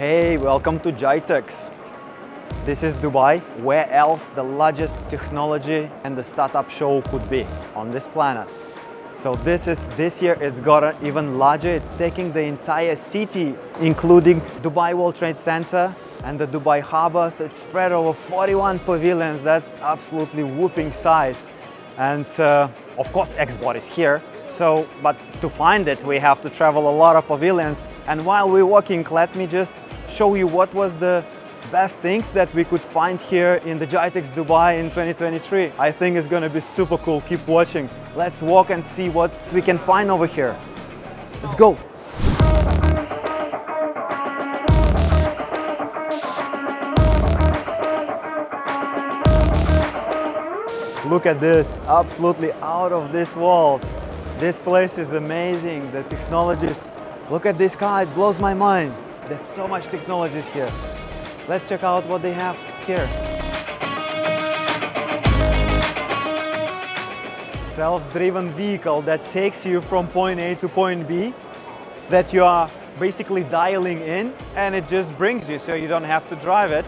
Hey, welcome to GITEX. This is Dubai. Where else the largest technology and the startup show could be on this planet? So this is this year it's got even larger. It's taking the entire city, including Dubai World Trade Center and the Dubai Harbor. So it's spread over 41 pavilions. That's absolutely whooping size. And uh, of course, Xbot is here. So, but to find it, we have to travel a lot of pavilions. And while we're walking, let me just show you what was the best things that we could find here in the GITEX Dubai in 2023. I think it's gonna be super cool. Keep watching. Let's walk and see what we can find over here. Let's go. Look at this, absolutely out of this world. This place is amazing, the technologies. Look at this car, it blows my mind. There's so much technologies here. Let's check out what they have here. Self-driven vehicle that takes you from point A to point B that you are basically dialing in and it just brings you so you don't have to drive it.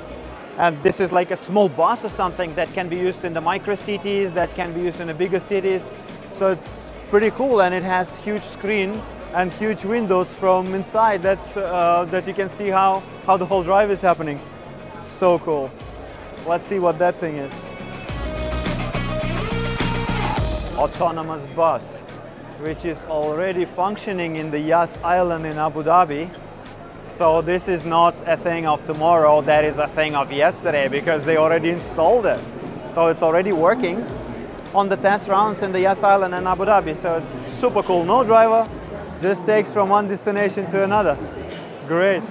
And this is like a small bus or something that can be used in the micro cities, that can be used in the bigger cities. So it's pretty cool and it has huge screen and huge windows from inside that, uh, that you can see how, how the whole drive is happening. So cool. Let's see what that thing is. Autonomous bus, which is already functioning in the Yas Island in Abu Dhabi. So this is not a thing of tomorrow, that is a thing of yesterday because they already installed it. So it's already working on the test rounds in the Yas Island and Abu Dhabi. So it's super cool. No driver, just takes from one destination to another. Great.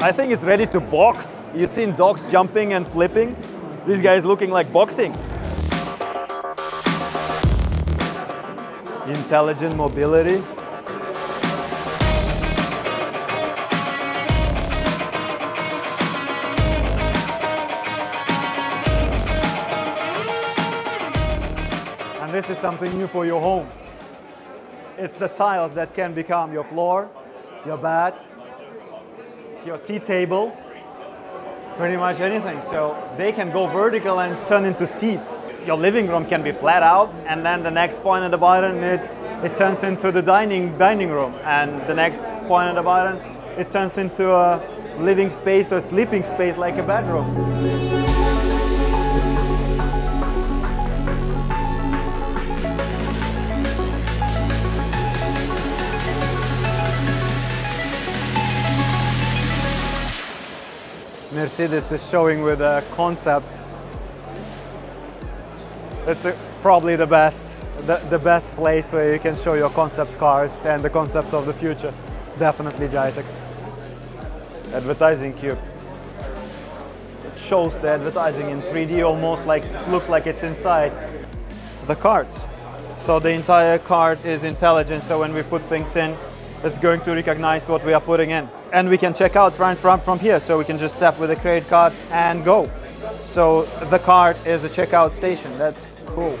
I think it's ready to box. You've seen dogs jumping and flipping. This guy is looking like boxing. Intelligent mobility. And this is something new for your home. It's the tiles that can become your floor, your bed, your tea table, pretty much anything. So they can go vertical and turn into seats. Your living room can be flat out, and then the next point at the bottom, it, it turns into the dining, dining room. And the next point at the bottom, it turns into a living space or sleeping space like a bedroom. Mercedes is showing with a concept. It's a, probably the best, the, the best place where you can show your concept cars and the concept of the future. Definitely GITEX. Advertising cube. It shows the advertising in 3D almost like, looks like it's inside the cards. So the entire card is intelligent, so when we put things in, it's going to recognize what we are putting in. And we can check out right from, from here. So we can just tap with a credit card and go. So the card is a checkout station. That's cool.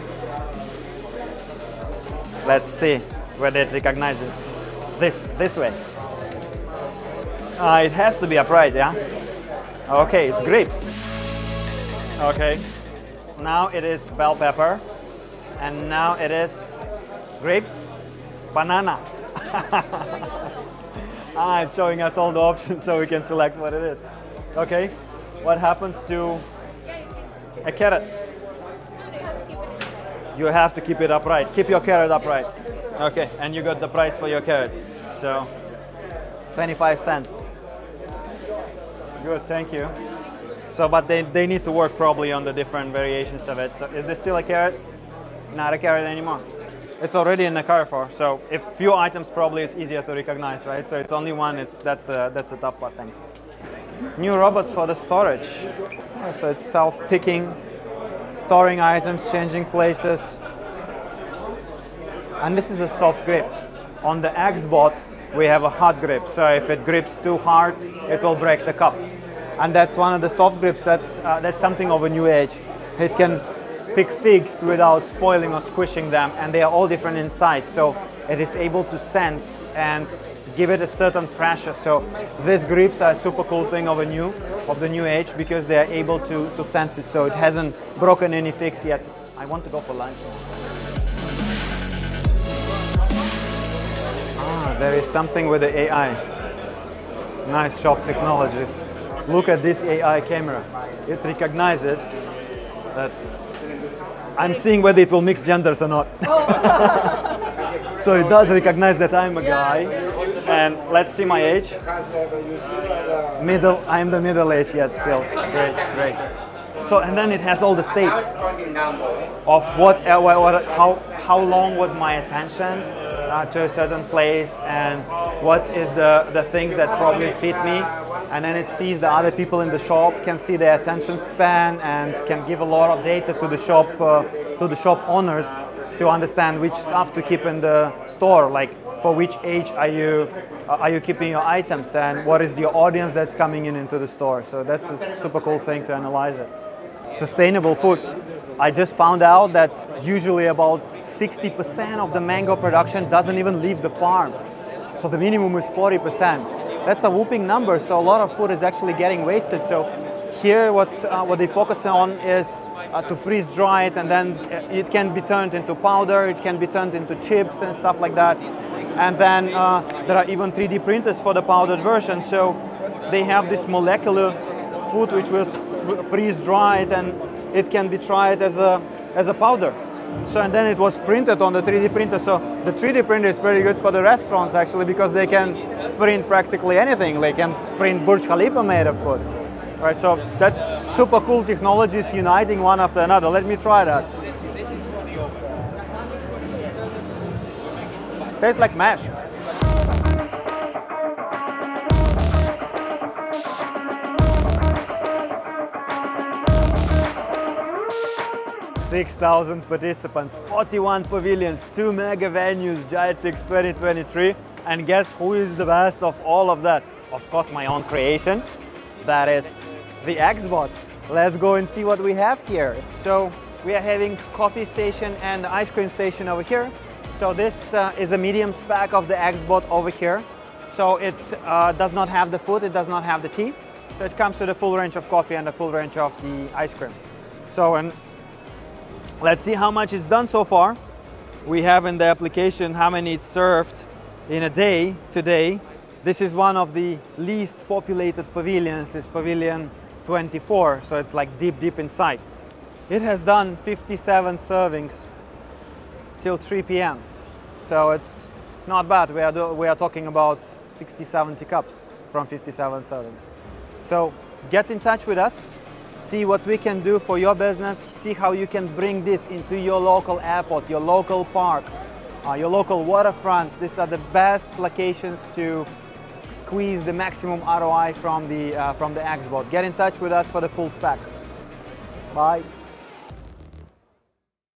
Let's see whether it recognizes this, this way. Uh, it has to be upright, yeah? Okay, it's grapes. Okay. Now it is bell pepper. And now it is grapes, banana. ah, it's showing us all the options so we can select what it is. Okay, what happens to a carrot? You have to keep it upright. Keep your carrot upright. Okay, and you got the price for your carrot. So, 25 cents. Good, thank you. So, but they, they need to work probably on the different variations of it. So, is this still a carrot? Not a carrot anymore it's already in the Carrefour. So if few items, probably it's easier to recognize, right? So it's only one. It's that's the that's the tough part. Thanks. New robots for the storage. So it's self-picking, storing items, changing places. And this is a soft grip. On the Xbot, we have a hard grip. So if it grips too hard, it will break the cup. And that's one of the soft grips. That's uh, that's something of a new age. It can pick figs without spoiling or squishing them and they are all different in size so it is able to sense and give it a certain pressure. So these grips are a super cool thing of a new of the new age because they are able to, to sense it. So it hasn't broken any figs yet. I want to go for lunch. Ah, there is something with the AI. Nice shop technologies. Look at this AI camera. It recognizes that's I'm seeing whether it will mix genders or not. so it does recognize that I'm a guy. And let's see my age. Middle, I'm the middle age yet still. Great, great. So, and then it has all the states of what, uh, what how, how long was my attention uh, to a certain place and what is the, the things that probably fit me. And then it sees the other people in the shop, can see their attention span and can give a lot of data to the shop, uh, to the shop owners to understand which stuff to keep in the store, like for which age are you, uh, are you keeping your items and what is the audience that's coming in into the store. So that's a super cool thing to analyze it. Sustainable food. I just found out that usually about 60% of the mango production doesn't even leave the farm. So the minimum is 40%. That's a whooping number, so a lot of food is actually getting wasted. So here what, uh, what they focus on is uh, to freeze dry it and then it can be turned into powder, it can be turned into chips and stuff like that. And then uh, there are even 3D printers for the powdered version. So they have this molecular food which was freeze dried and it can be tried as a, as a powder. So and then it was printed on the 3D printer. So the 3D printer is very good for the restaurants actually because they can print practically anything. They can print Burj Khalifa made of food. Right, so that's super cool technologies uniting one after another. Let me try that. Tastes like mash. 6,000 participants, 41 pavilions, two mega venues, GITEX 2023. And guess who is the best of all of that? Of course, my own creation. That is the Xbot. Let's go and see what we have here. So we are having coffee station and ice cream station over here. So this uh, is a medium spec of the Xbot over here. So it uh, does not have the food, it does not have the tea. So it comes with a full range of coffee and a full range of the ice cream. So and Let's see how much it's done so far. We have in the application how many it's served in a day today. This is one of the least populated pavilions, it's pavilion 24, so it's like deep, deep inside. It has done 57 servings till 3 p.m. So it's not bad. We are, we are talking about 60, 70 cups from 57 servings. So get in touch with us see what we can do for your business, see how you can bring this into your local airport, your local park, uh, your local waterfronts. These are the best locations to squeeze the maximum ROI from the, uh, from the Xbot. Get in touch with us for the full specs. Bye.